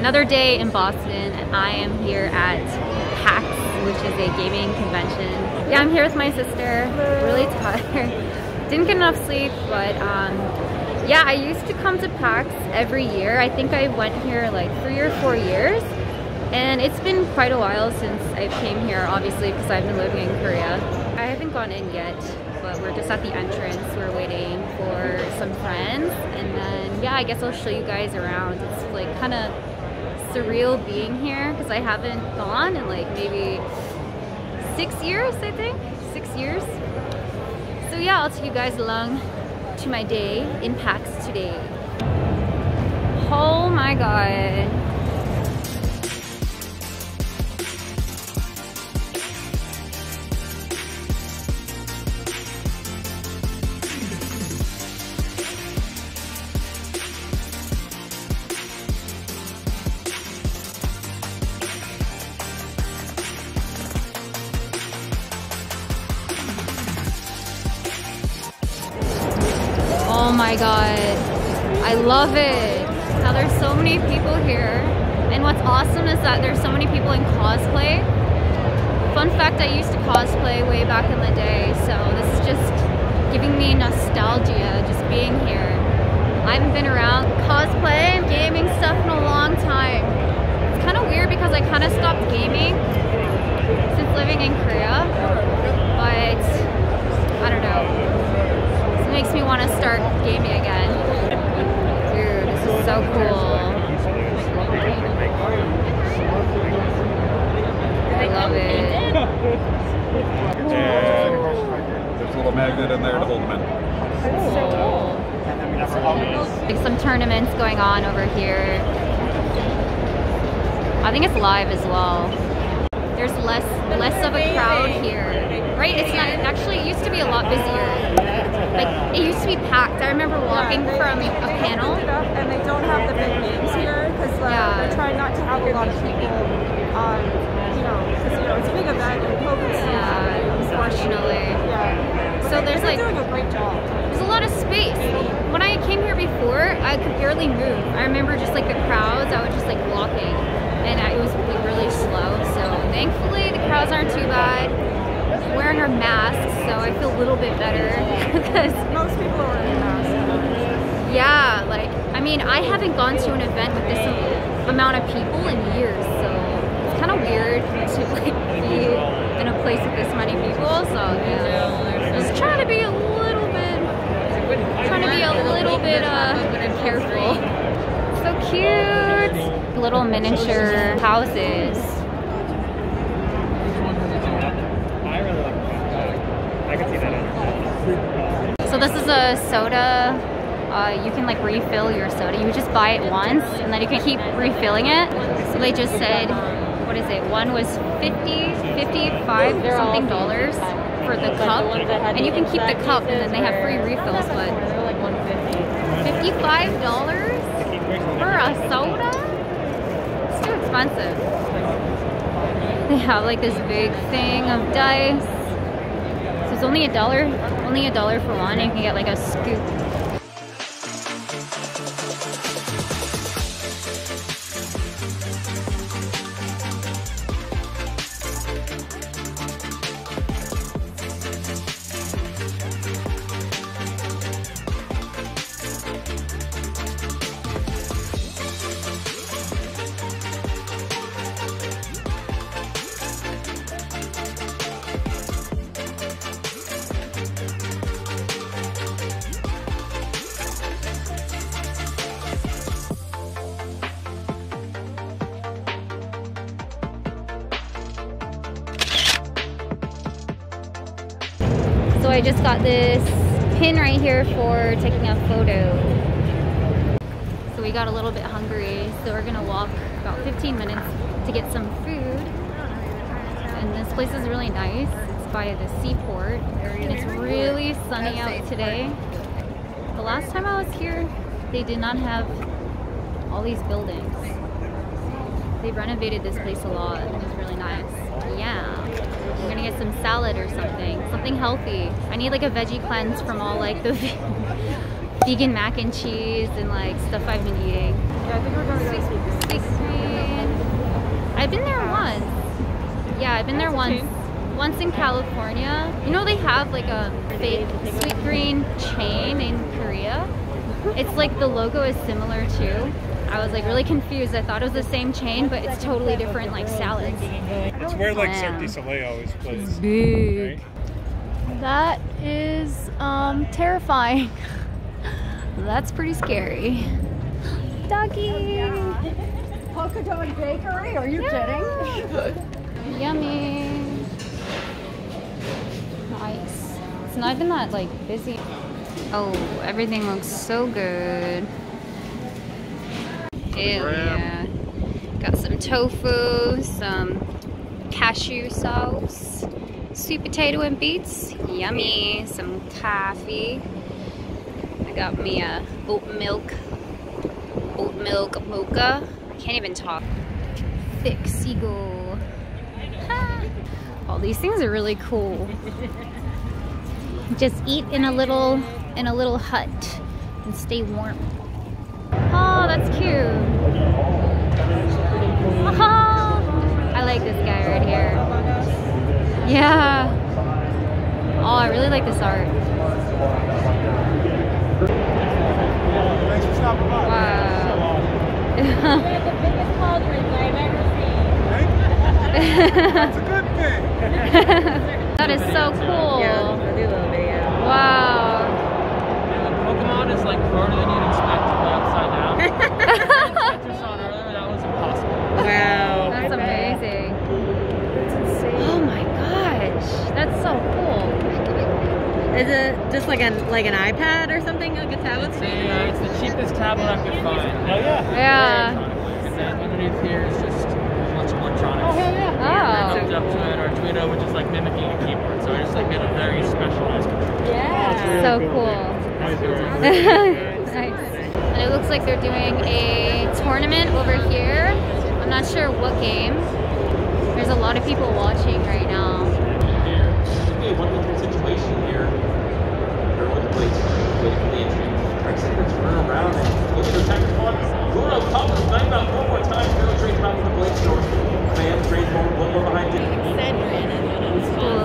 another day in Boston and I am here at PAX, which is a gaming convention. Yeah, I'm here with my sister, really tired. Didn't get enough sleep, but um, yeah, I used to come to PAX every year. I think I went here like three or four years. And it's been quite a while since I came here, obviously, because I've been living in Korea. I haven't gone in yet, but we're just at the entrance. We're waiting for some friends. And then, yeah, I guess I'll show you guys around. It's like kind of surreal being here because I haven't gone in like maybe six years, I think. Six years. So yeah, I'll take you guys along to my day in PAX today. Oh my god. Oh my god. I love it. Now there's so many people here. And what's awesome is that there's so many people in cosplay. Fun fact, I used to cosplay way back in the day, so this is just giving me nostalgia just being here. I haven't been around cosplay and gaming stuff in a long time. It's kind of weird because I kind of stopped gaming since living in Korea, but I don't know makes me want to start gaming again. Dude, this is so cool. I love it. There's a little magnet in there to hold them in. Like some tournaments going on over here. I think it's live as well. There's less less of a crowd here, right? It's not actually. It used to be a lot busier like it used to be packed. I remember walking yeah, from a panel. and they don't have the big names here because uh, yeah. they're trying not to have a lot of people. Um, you know, because you know it's a big event and COVID. Yeah, unfortunately. Yeah. So there's like doing a great job. There's a lot of space. When I came here before, I could barely move. I remember just like the crowds. I was just like walking, and I, it was like, really slow. So thankfully the crowds aren't too bad wearing our masks, so I feel a little bit better because most people are wearing masks. Yeah, like I mean, I haven't gone to an event with this amount of people in years, so it's kind of weird to like be in a place with this many people. So yeah, just trying to be a little bit, trying to be a little bit uh careful. So cute, little miniature houses. So this is a soda. Uh, you can like refill your soda. You just buy it once and then you can keep refilling it. So they just said, what is it? One was 50, 55 something dollars for the cup. And you can keep the cup and then they have free refills, but $55 for a soda? It's too expensive. They have like this big thing of dice. It's only a dollar only a dollar for one and you can get like a scoop I just got this pin right here for taking a photo. So we got a little bit hungry, so we're gonna walk about 15 minutes to get some food. And this place is really nice. It's by the seaport, and it's really sunny out today. The last time I was here, they did not have all these buildings. They renovated this place a lot. It was really nice. Yeah. I'm gonna get some salad or something, something healthy. I need like a veggie cleanse from all like the vegan mac and cheese and like stuff I've been eating. Yeah, I think we're gonna go to Sweet Sweet I've been there once. Yeah, I've been there once. Once in California. You know they have like a fake Sweetgreen chain in Korea. It's like the logo is similar too. I was like really confused. I thought it was the same chain, but it's totally different like salads. It's where like Cirque Wow. du Soleil always plays. Big. Right? That is um, terrifying. That's pretty scary. Doggy. Polka Dot Bakery? Are you kidding? Yummy. Nice. It's not even that like busy. Oh, everything looks so good. Ew, yeah. Got some tofu, some cashew sauce, sweet potato and beets. Yummy. Some coffee. I got me a oat milk, oat milk mocha. I can't even talk. Thick seagull. All these things are really cool. Just eat in a little in a little hut and stay warm. Oh, that's cute. Oh, I like this guy right here. Yeah. Oh, I really like this art. Thanks for stopping by. Wow. the biggest cauldron I've ever That's a good thing. that is so cool. Yeah, I'll do a little video. Wow. Is it just like an like an iPad or something, like a tablet So, screen? yeah, it's the cheapest tablet I could find. Oh yeah. Yeah. And then underneath here is just a bunch of electronics. Oh. oh. Hooked up to it, Arduino, which is like mimicking a keyboard. So I just like made a very specialized controller. Yeah. So cool. Nice. nice. And it looks like they're doing a tournament over here. I'm not sure what game. There's a lot of people watching right now. here. Okay, one little situation here. To the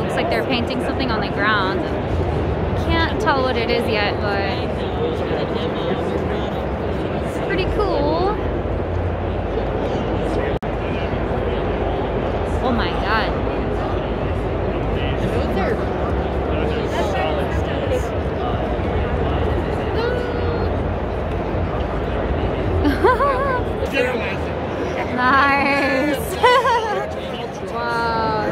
looks like they're painting something on the ground. Can't tell what it is yet, but it's pretty cool. Oh my god. nice. wow.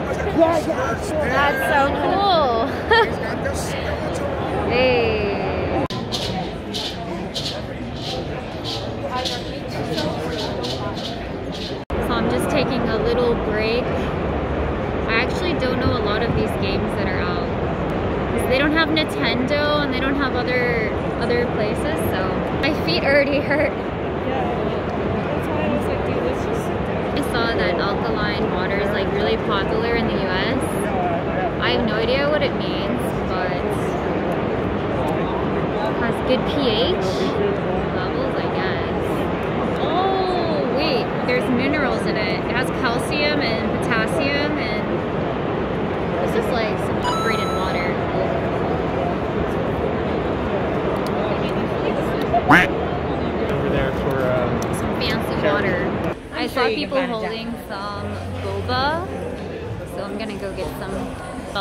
That's so cool. hey. So I'm just taking a little break. I actually don't know a lot of these games that are out. 'Cause They don't have Nintendo and they don't have other other places, so my feet already hurt. I. I saw that alkaline water is like really popular in the US. I have no idea what it means, but it has good pH levels, I guess. Oh, wait, there's minerals in it. It has calcium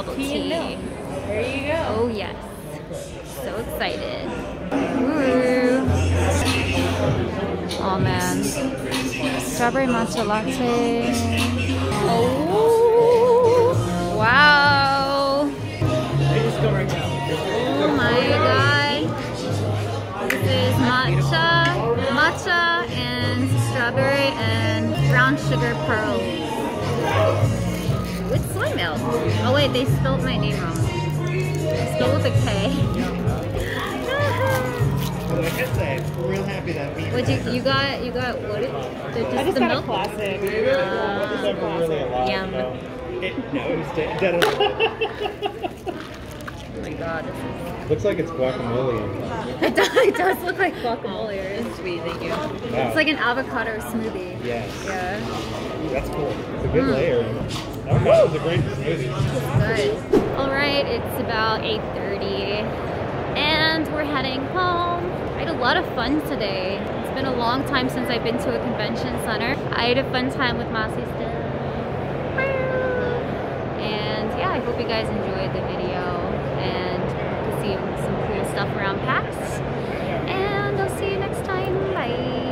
bubble tea. There you go. Oh yes. So excited. Ooh. Oh man. Strawberry matcha latte. Oh. Wow. Oh my god. This is matcha, matcha and strawberry and brown sugar pearls. With soy milk. Oh wait, they spelled my name wrong. Spelled with a K. like I said, real happy that we. What you you got? You got what? Is, the, just, I just the got milk. a classic. Uh, never really alive. Yum. though. It, no, it was dead. dead oh my god, Looks like it's guacamole. It does, it does look like guacamole. It's Sweet, thank you. Wow. It's like an avocado smoothie. Yes. Yeah, That's cool. It's a good Mm. layer. Avocados are great smoothies. good. All right, it's about 8.30 and we're heading home. I had a lot of fun today. It's been a long time since I've been to a convention center. I had a fun time with my sister. And yeah, I hope you guys enjoyed the video and to see some cool stuff around PAX.